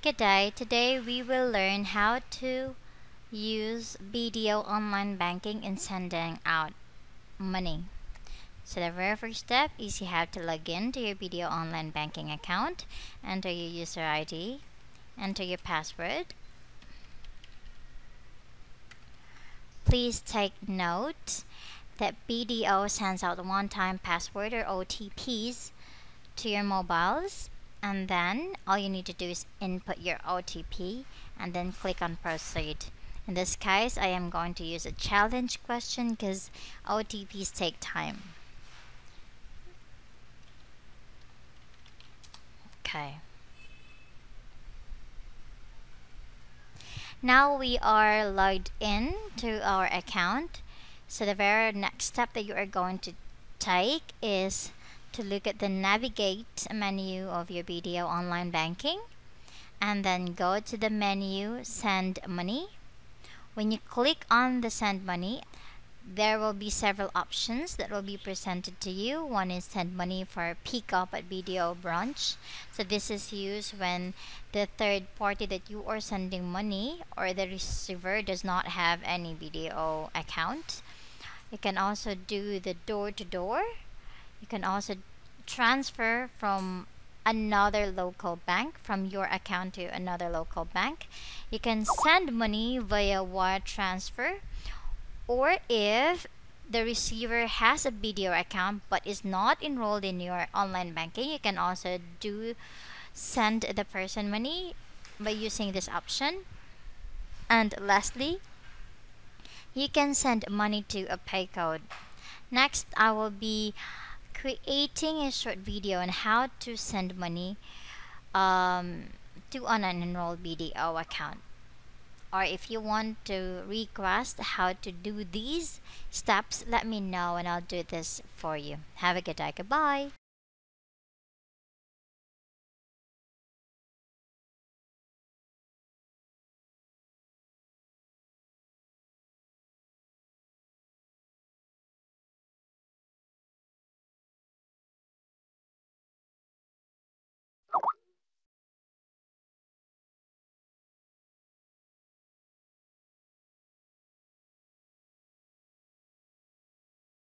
Good day. Today we will learn how to use BDO online banking in sending out money. So the very first step is you have to log in to your BDO online banking account, enter your user ID, enter your password. Please take note that BDO sends out one-time password or OTPs to your mobiles and then all you need to do is input your OTP and then click on proceed. In this case I am going to use a challenge question because OTPs take time. Okay. Now we are logged in to our account. So the very next step that you are going to take is to look at the navigate menu of your BDO online banking and then go to the menu send money. When you click on the send money there will be several options that will be presented to you. One is send money for pick up at BDO branch. So this is used when the third party that you are sending money or the receiver does not have any BDO account. You can also do the door to door you can also transfer from another local bank from your account to another local bank. You can send money via wire transfer or if the receiver has a BDO account but is not enrolled in your online banking, you can also do send the person money by using this option. And lastly, you can send money to a pay code. Next, I will be creating a short video on how to send money um, to an unenrolled BDO account. Or if you want to request how to do these steps, let me know and I'll do this for you. Have a good day. Goodbye.